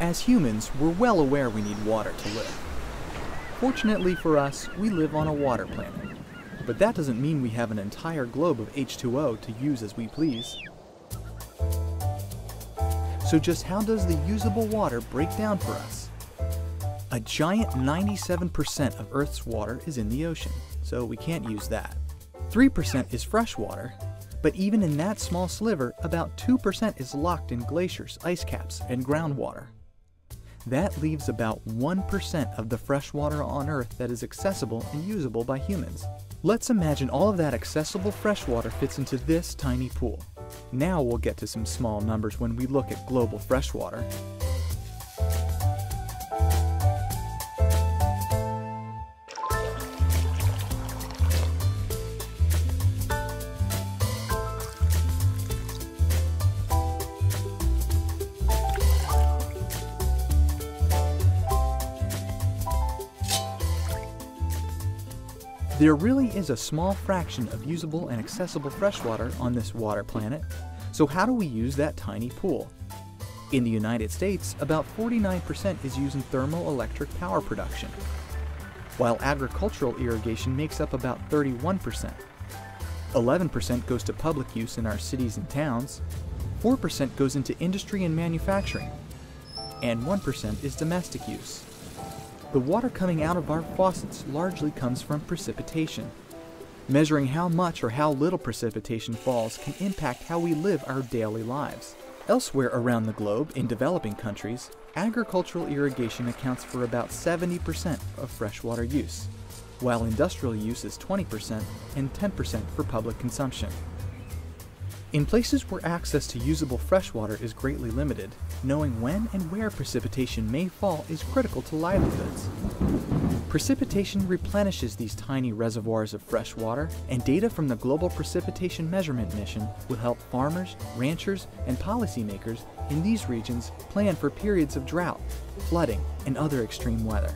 As humans, we're well aware we need water to live. Fortunately for us, we live on a water planet. But that doesn't mean we have an entire globe of H2O to use as we please. So just how does the usable water break down for us? A giant 97% of Earth's water is in the ocean, so we can't use that. 3% is fresh water, but even in that small sliver, about 2% is locked in glaciers, ice caps, and groundwater. That leaves about 1% of the fresh water on Earth that is accessible and usable by humans. Let's imagine all of that accessible fresh water fits into this tiny pool. Now we'll get to some small numbers when we look at global freshwater. There really is a small fraction of usable and accessible freshwater on this water planet, so how do we use that tiny pool? In the United States, about 49% is used in thermoelectric power production, while agricultural irrigation makes up about 31%. 11% goes to public use in our cities and towns, 4% goes into industry and manufacturing, and 1% is domestic use. The water coming out of our faucets largely comes from precipitation. Measuring how much or how little precipitation falls can impact how we live our daily lives. Elsewhere around the globe, in developing countries, agricultural irrigation accounts for about 70% of freshwater use, while industrial use is 20% and 10% for public consumption. In places where access to usable freshwater is greatly limited, knowing when and where precipitation may fall is critical to livelihoods. Precipitation replenishes these tiny reservoirs of fresh water, and data from the Global Precipitation Measurement Mission will help farmers, ranchers, and policymakers in these regions plan for periods of drought, flooding, and other extreme weather.